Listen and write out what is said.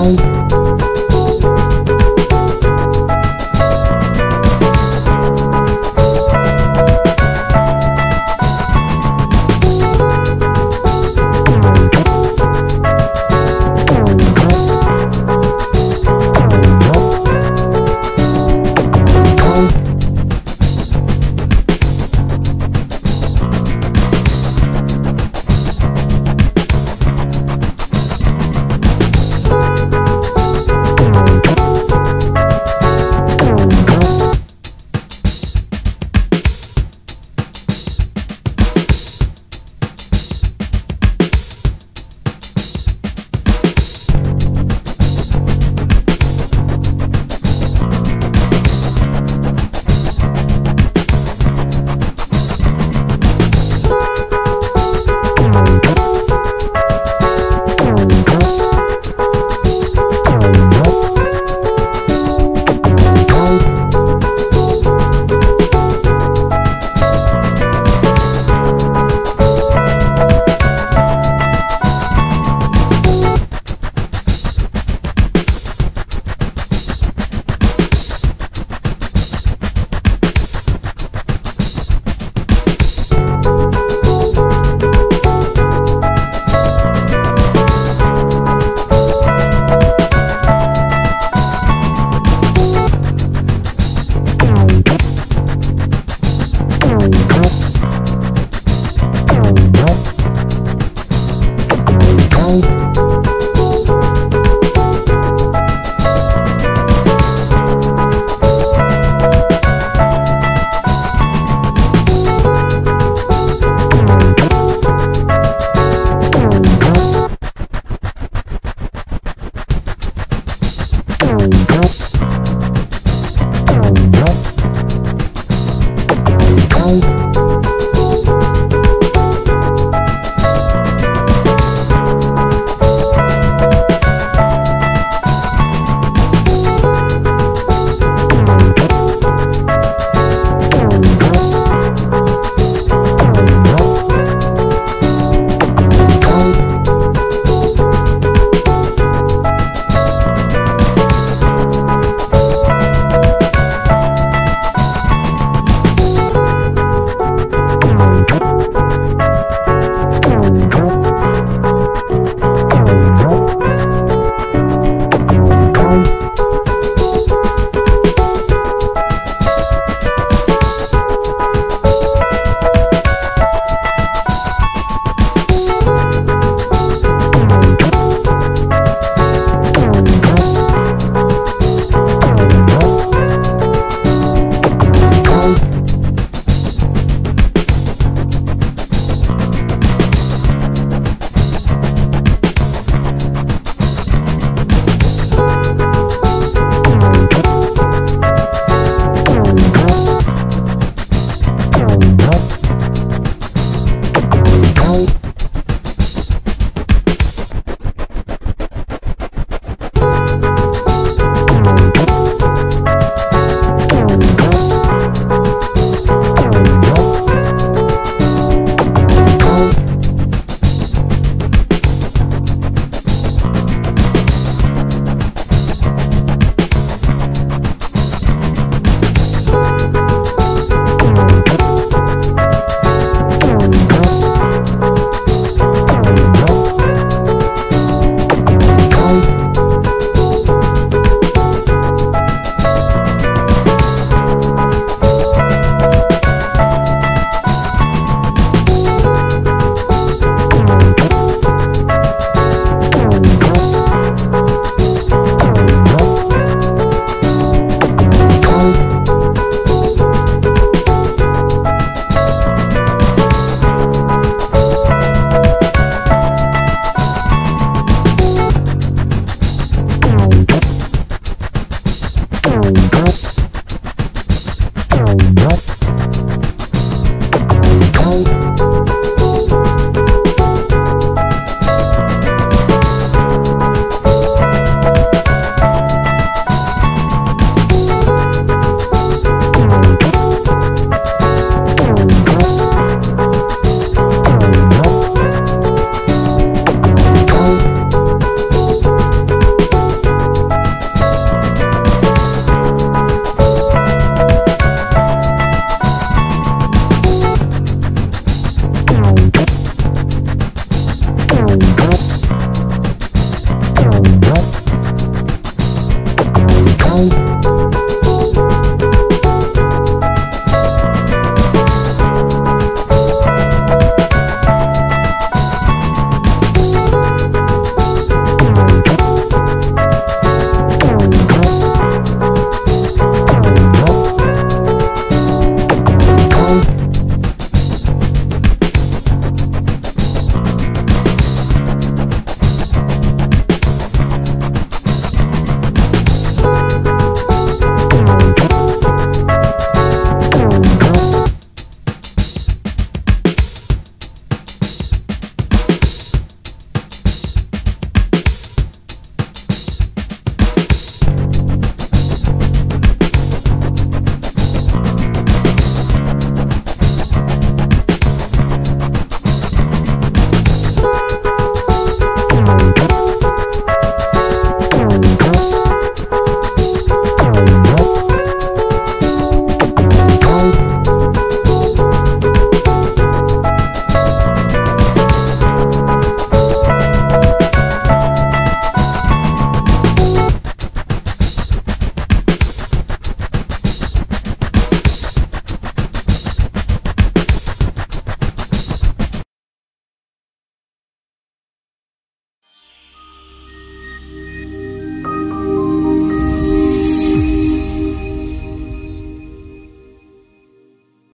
Ciao. Go. Nope.